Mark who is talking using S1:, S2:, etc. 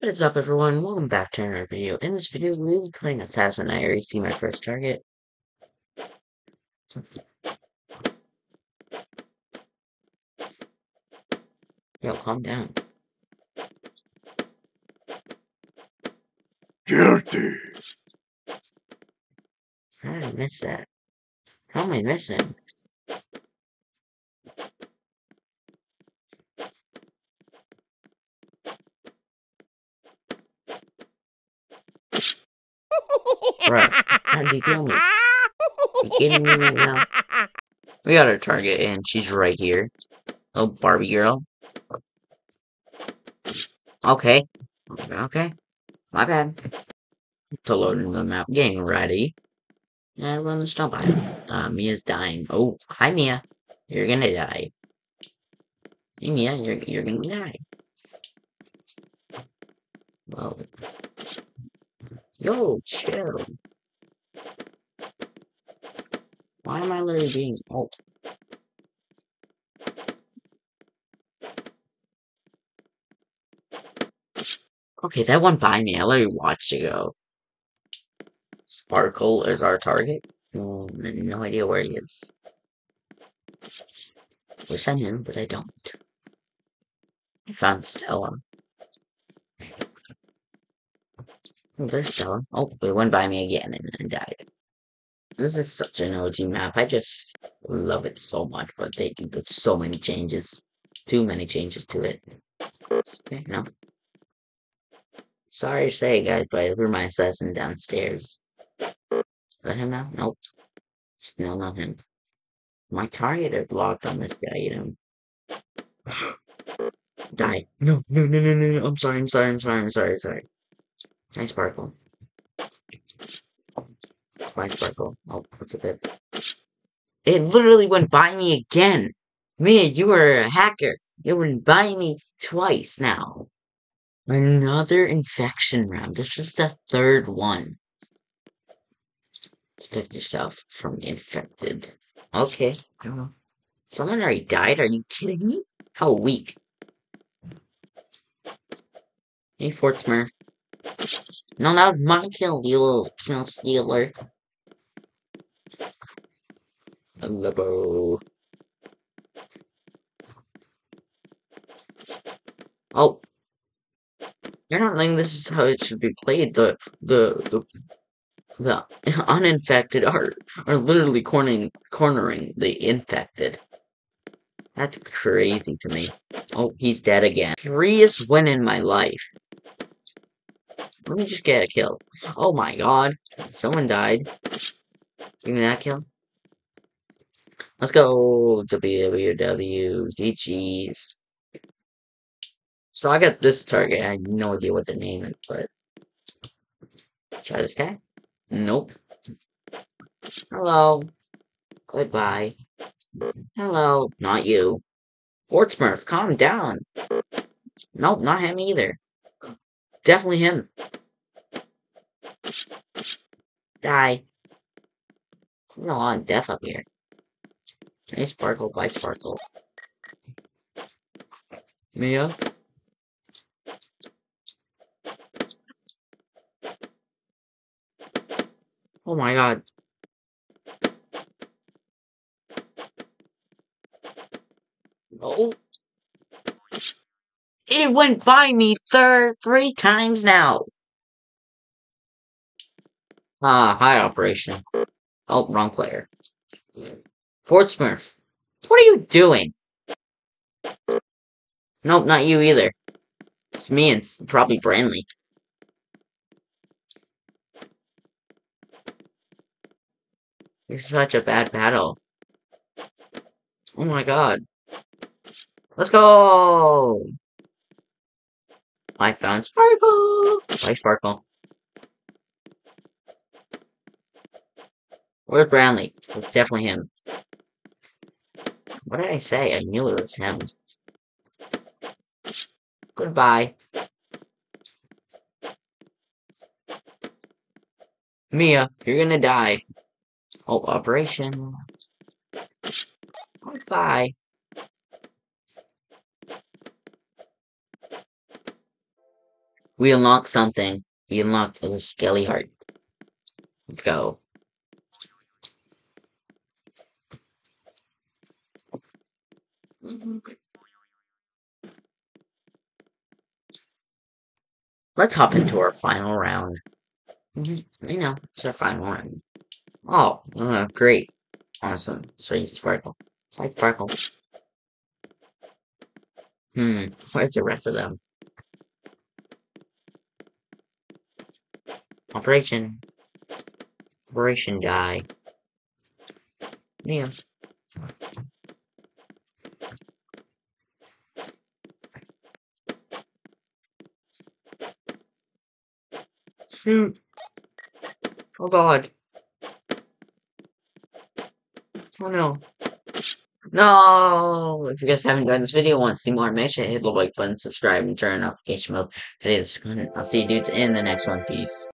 S1: What is up everyone, welcome back to another video. In this video, we'll be playing Assassin. I already see my first target. Yo, calm down.
S2: Guilty.
S1: How did I miss that? How am I missing? Bro, how did you kill me? You kidding me right now? We got our target and she's right here. Oh, Barbie girl. Okay. Okay. My bad. To loading the map. Getting ready. And run the stump by. Uh, Mia's dying. Oh, hi Mia. You're gonna die. Hey Mia, you're, you're gonna die. Well. Yo, chill. Why am I literally being oh Okay, that one by me. I literally watched it go. Sparkle is our target. Oh, no idea where he is. Wish I knew, but I don't. I found Stella. Oh, there's Stella. Oh, it went by me again and, and died. This is such an OG map. I just love it so much, but they did so many changes. Too many changes to it. Okay, no. Sorry to say, guys, but threw my assassin downstairs. That him now? Nope. Still not him. My target is blocked on this guy, you know. Die. No, no, no, no, no, no. I'm sorry, I'm sorry, I'm sorry, I'm sorry, sorry. Hi, Sparkle. Bye, Sparkle. Oh, what's a bit? It literally went by me again. Man, you are a hacker. It went by me twice now. Another infection round. This is the third one. Protect yourself from infected. Okay. Someone already died? Are you kidding me? How weak. Hey, Fort Smurf. No, that was my kill, you little kill stealer. Hello. Oh. You're not saying this is how it should be played. The the the the uninfected are are literally cornering cornering the infected. That's crazy to me. Oh, he's dead again. Freest win in my life. Let me just get a kill. Oh my god. Someone died. Give me that kill. Let's go WWW GG's. So I got this target. I have no idea what the name is, but try this guy. Nope. Hello. Goodbye. Hello. Not you. Fort Smurf, calm down. Nope, not him either. Definitely him. Die. There's a lot of death up here. Hey, Sparkle, bye, Sparkle. Mia? Oh my god. Oh. It went by me third three times now. Ah, hi operation. Oh, wrong player. Fort Smurf. What are you doing? Nope, not you either. It's me and probably Branley. You're such a bad battle. Oh my god. Let's go! I found Sparkle! Bye, Sparkle. Where's Brownlee? It's definitely him. What did I say? I knew it was him. Goodbye. Mia, you're gonna die. Oh, operation. Goodbye. We unlock something. We unlock a skelly heart. Go. Let's hop into our final round. You know, it's our final round. Oh, uh, great. Awesome. So you sparkle. Like sparkle. Hmm, where's the rest of them? Operation. Operation die. Yeah. Shoot. Oh god. Oh no. No! If you guys haven't enjoyed this video want to see more, make sure to hit the like button, subscribe, and turn on notification mode. It is. I'll see you dudes in the next one. Peace.